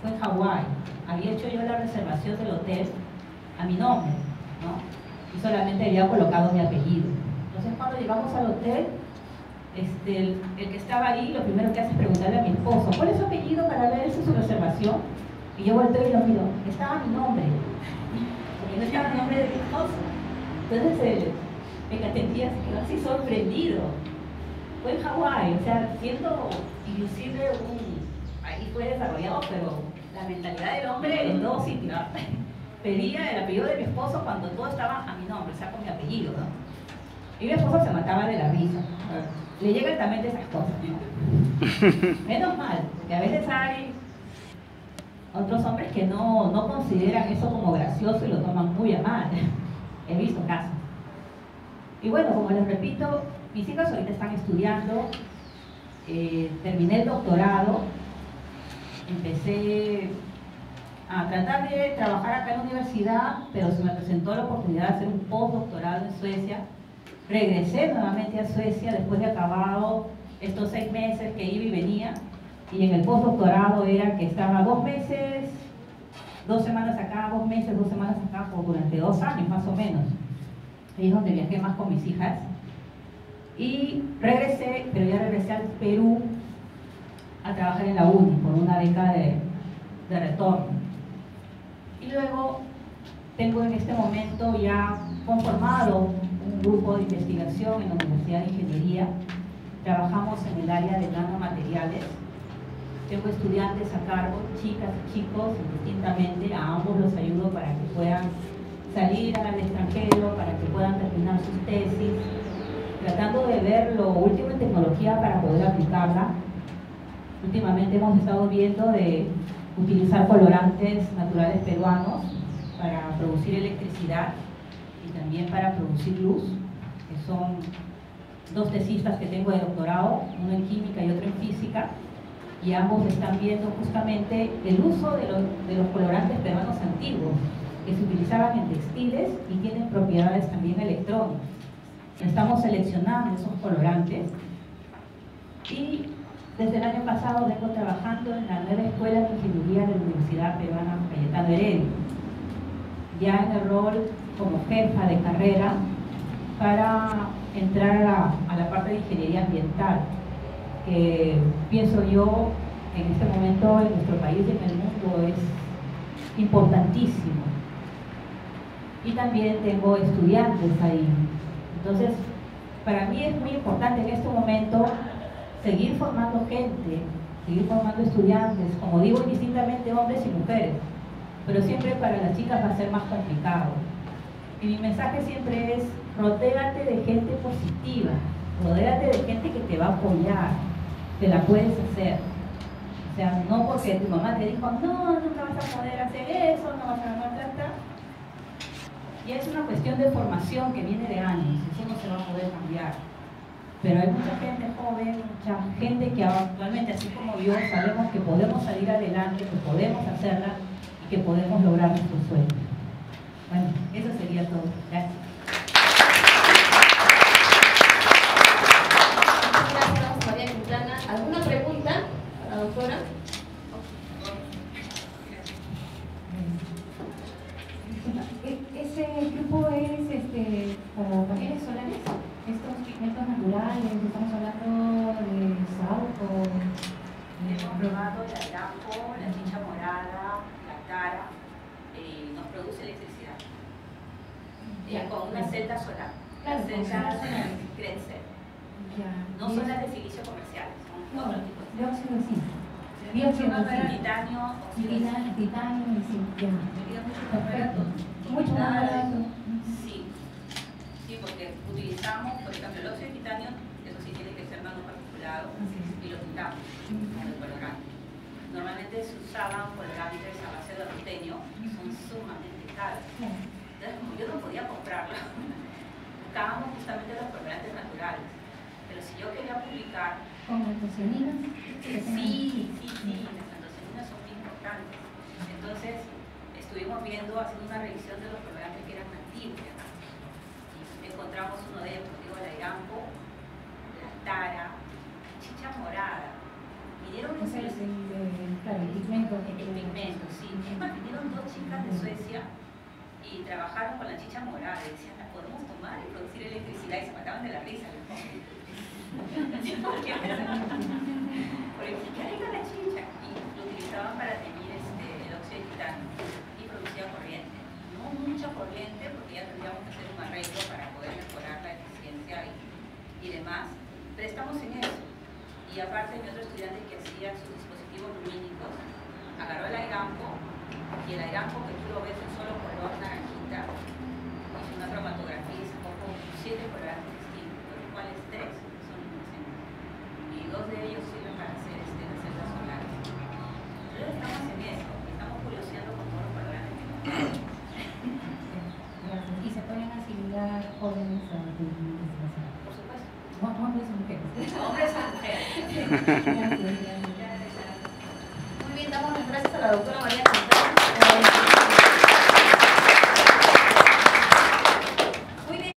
fue en Hawái. Había hecho yo la reservación del hotel a mi nombre, ¿no? Y solamente había colocado mi apellido. Entonces cuando llegamos al hotel, este, el, que estaba ahí lo primero que hace es preguntarle a mi esposo, ¿cuál es su apellido para ver su reservación? Y yo volteo y lo miro, estaba mi nombre, porque no estaba el nombre de mi esposo. Entonces el, Mecatentías quedó así sorprendido. Fue en Hawái, o sea, siendo inclusive un, ahí fue desarrollado, pero la mentalidad del hombre en dos sitios. Pedía el apellido de mi esposo cuando todo estaba a mi nombre, o sea, con mi apellido, ¿no? Y mi esposo se mataba de la risa. Le llegan también de esas cosas, ¿no? Menos mal, porque a veces hay otros hombres que no, no consideran eso como gracioso y lo toman muy a mal. He visto casos. Y bueno, como les repito, mis hijas ahorita están estudiando, eh, terminé el doctorado, empecé a tratar de trabajar acá en la universidad, pero se me presentó la oportunidad de hacer un postdoctorado en Suecia. Regresé nuevamente a Suecia después de acabado estos seis meses que iba y venía, y en el postdoctorado era que estaba dos meses, dos semanas acá, dos meses, dos semanas acá, por durante dos años más o menos es donde viajé más con mis hijas. Y regresé, pero ya regresé al Perú a trabajar en la UNI por una beca de, de retorno. Y luego tengo en este momento ya conformado un grupo de investigación en la Universidad de Ingeniería. Trabajamos en el área de nanomateriales. Tengo estudiantes a cargo, chicas y chicos, distintamente. A ambos los ayudo para que puedan salir al extranjero para que puedan terminar sus tesis, tratando de ver lo último en tecnología para poder aplicarla. Últimamente hemos estado viendo de utilizar colorantes naturales peruanos para producir electricidad y también para producir luz, que son dos tesistas que tengo de doctorado, uno en química y otro en física, y ambos están viendo justamente el uso de los, de los colorantes peruanos antiguos que se utilizaban en textiles y tienen propiedades también electrónicas. Estamos seleccionando esos colorantes y desde el año pasado vengo trabajando en la nueva Escuela de Ingeniería de la Universidad Peruana Cayetano Heredia, ya en el rol como jefa de carrera para entrar a, a la parte de ingeniería ambiental, que pienso yo en este momento en nuestro país y en el mundo es importantísimo y también tengo estudiantes ahí. Entonces, para mí es muy importante en este momento seguir formando gente, seguir formando estudiantes, como digo, indistintamente hombres y mujeres, pero siempre para las chicas va a ser más complicado. Y mi mensaje siempre es, rodéate de gente positiva, rodéate de gente que te va a apoyar, que la puedes hacer. O sea, no porque tu mamá te dijo, no, nunca vas a poder hacer eso, no vas a maltratar, y es una cuestión de formación que viene de años, eso no se va a poder cambiar. Pero hay mucha gente joven, mucha gente que actualmente, así como yo, sabemos que podemos salir adelante, que podemos hacerla y que podemos lograr nuestros sueños. Bueno, eso sería todo. Gracias María Quintana. ¿Alguna pregunta a la doctora? Ese grupo es este, para paneles solares, estos pigmentos naturales, estamos hablando de sauco. Hemos probado el alampo, la chicha morada, la cara, eh, nos produce electricidad. Ya, con una celda solar. Las celdas crecen. No son las de silicio comerciales, son No, otro tipo de dióxido de zinc. Dióxido de titanio, Titanio, titanio y zinc. Ya. Perfecto. Mucho más barato. Sí, sí, porque utilizamos, por ejemplo, el óxido de titanio, Se usaban colorantes a base de que son sumamente caros. Entonces, como yo no podía comprarlo, buscábamos justamente los colorantes naturales. Pero si yo quería publicar, Con antocianinas. sí, sí, sí, las antocianinas son muy importantes. Entonces, estuvimos viendo, haciendo una revisión de los colorantes que eran acá. Y encontramos uno de ellos, digo, la Irampo, la Tara, chicha morada. Vinieron Ese es el, el, eh, claro, el pigmento. el pigmento Suecia y trabajaron con la chicha morada. Y decían, la podemos tomar y producir electricidad y se mataban de la risa. ¿Por qué? Porque qué rica la chicha. Y lo utilizaban para teñir este, el óxido de titanio y producía corriente. No mucha corriente porque ya tendríamos que hacer un arreglo para poder mejorar la eficiencia y, y demás. Pero estamos en eso. Y aparte mi otro estudiante que hacía sus dispositivos lumínicos, agarró el airampo y el airampo que tú lo ves un solo color naranjita, hizo una cromatografía y sacó siete colores distintos, de los cuales tres son luminiscentes. Y dos de ellos sirven para hacer este, las celdas solares. Entonces estamos en eso, estamos curioseando con todos los. Gracias. Y se pueden asimilar jóvenes a investigación. Por supuesto. Hombres y mujeres. Hombres y mujeres. 呃，我不能完全。